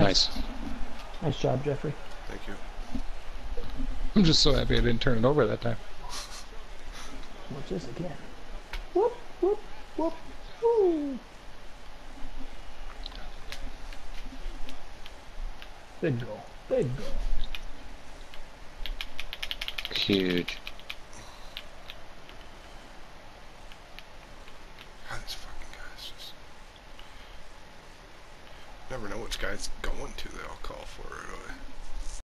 Nice. Nice job, Jeffrey. Thank you. I'm just so happy I didn't turn it over that time. Watch this again. Whoop, whoop, whoop, woo. Big goal. Big goal. Huge. God, these fucking guys just never know which guy's going to. They all call